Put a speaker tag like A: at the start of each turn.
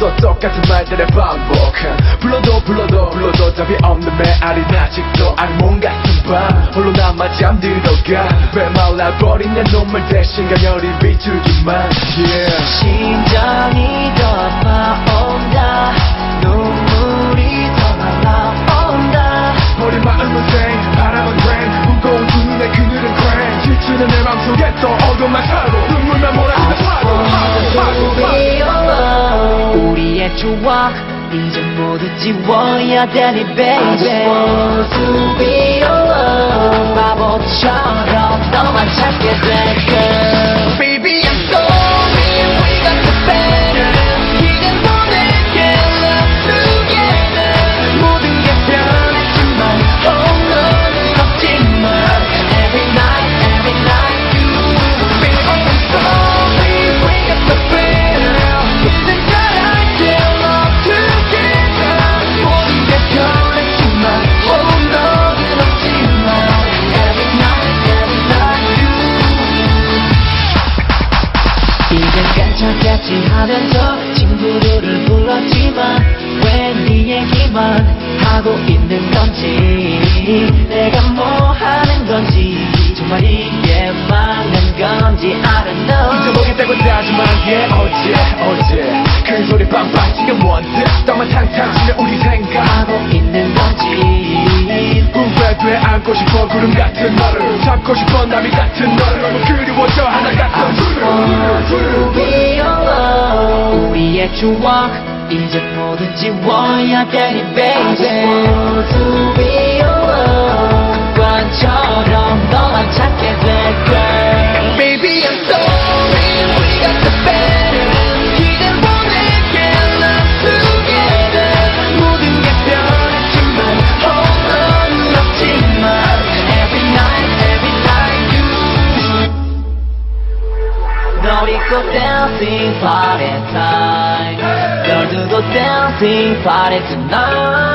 A: 또 똑같은 말들의 반복 불러도 불러도 불러도 답이 없는 메아리 아직도 악몽 같은 밤 홀로 남아 잠들어가. 왜 말라버린 내 눈물 대신 가녀리 비추기만. Yeah.
B: 심장이 더아 좋아. 이제 모두 지워야, 되니 baby. I just want to 괜찮겠지 하면서 친구들을 불렀지만 왜 네 얘기만 하고 있는 건지. 내가 뭐 하는 건지 정말 이게 맞는 건지 I don't know.
A: 잊어보겠다고 다짐한 게 어제 어제 큰 소리 빵빵 지금 원뜻 떡만 탕탕 치면 우리 생각.
B: 하고 있는 건지.
A: 후회돼 안고 싶어 구름 같은 너를 잡고 싶어
B: я чувак walk. за какво да baby I just want to be your love Now we go dancing party time. Girls, do go dancing party tonight.